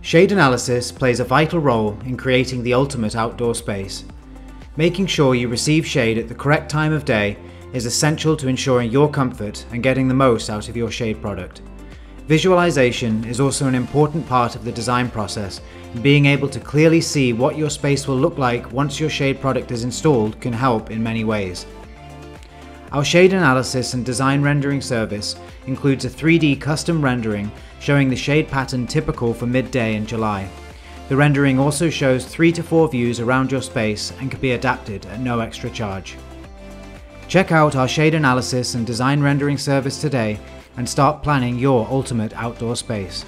Shade analysis plays a vital role in creating the ultimate outdoor space. Making sure you receive shade at the correct time of day is essential to ensuring your comfort and getting the most out of your shade product. Visualization is also an important part of the design process, and being able to clearly see what your space will look like once your shade product is installed can help in many ways. Our shade analysis and design rendering service includes a 3D custom rendering showing the shade pattern typical for midday in July. The rendering also shows 3 to 4 views around your space and can be adapted at no extra charge. Check out our shade analysis and design rendering service today and start planning your ultimate outdoor space.